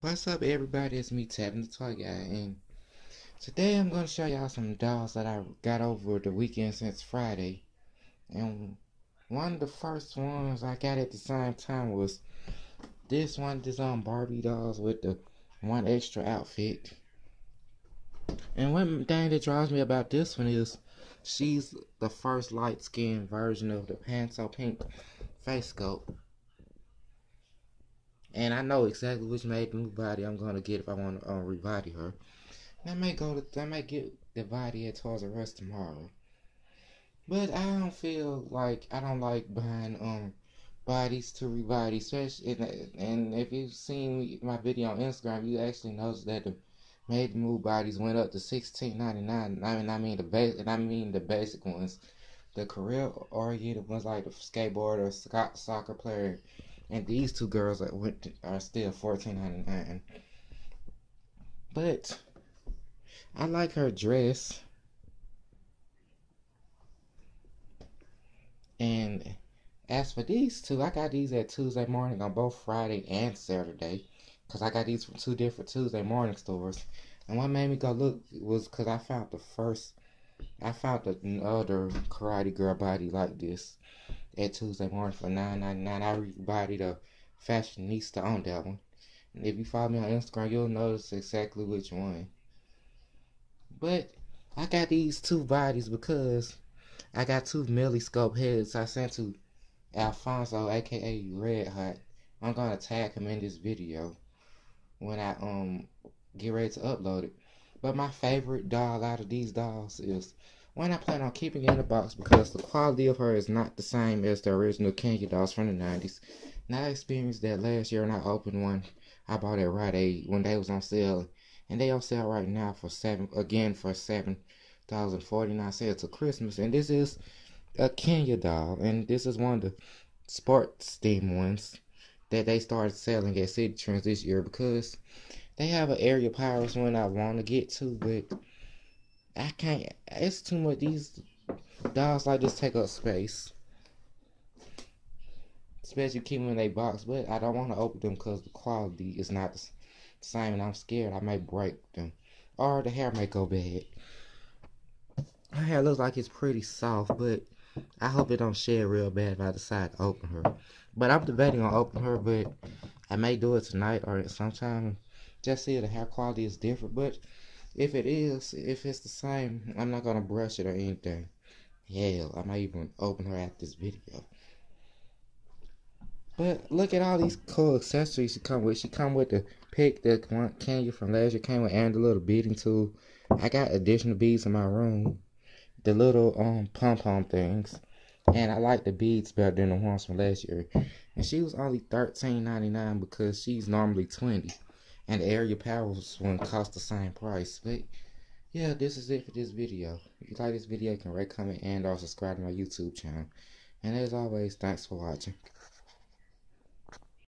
What's up everybody, it's me Tevin the Toy Guy and today I'm going to show y'all some dolls that I got over the weekend since Friday. And one of the first ones I got at the same time was this one, this on um, Barbie dolls with the one extra outfit. And one thing that draws me about this one is she's the first light skinned version of the Panto Pink face sculpt and I know exactly which made new body I'm gonna get if I want to um, rebody her. And I may go to I may get the body at Toys R Us tomorrow. But I don't feel like I don't like buying um bodies to rebody, especially and, and if you've seen my video on Instagram, you actually notice that the made move bodies went up to sixteen ninety nine. I mean I mean the base and I mean the basic ones. The career oriented ones like the skateboarder, soccer player, and these two girls are, are still fourteen ninety nine. But I like her dress. And as for these two, I got these at Tuesday morning on both Friday and Saturday. Because I got these from two different Tuesday morning stores. And what made me go look was because I found the first, I found another Karate Girl body like this at Tuesday morning for nine ninety nine. I rebodied the fashionista on that one. And if you follow me on Instagram, you'll notice exactly which one. But I got these two bodies because I got two Millie sculpt heads I sent to Alfonso, aka Red Hot. I'm gonna tag him in this video when I um get ready to upload it. But my favorite doll out of these dolls is one I plan on keeping it in the box because the quality of her is not the same as the original Kenya dolls from the 90s. Now I experienced that last year when I opened one I bought it Rite Aid when they was on sale. And they on sale right now for seven again for seven thousand forty nine cents to Christmas. And this is a Kenya doll and this is one of the sports theme ones that they started selling at Citi Trends this year because they have an Aerial Powers one I want to get to, but I can't. It's too much. These dolls like this take up space. Especially keep them in a box, but I don't want to open them because the quality is not the same, and I'm scared I might break them, or the hair may go bad. Her hair looks like it's pretty soft, but I hope it don't shed real bad if I decide to open her. But I'm debating on opening her, but I may do it tonight or sometime. Just see if the hair quality is different, but if it is, if it's the same, I'm not gonna brush it or anything. Hell, I might even open her after this video. But look at all these cool accessories she come with. She come with the pick one Kenya from last year came with and the little beading tool. I got additional beads in my room. The little um pom pom things. And I like the beads better than the ones from last year. And she was only thirteen ninety nine because she's normally twenty and Aerial Powers one cost the same price. But yeah, this is it for this video. If you like this video, you can rate, comment, and or subscribe to my YouTube channel. And as always, thanks for watching.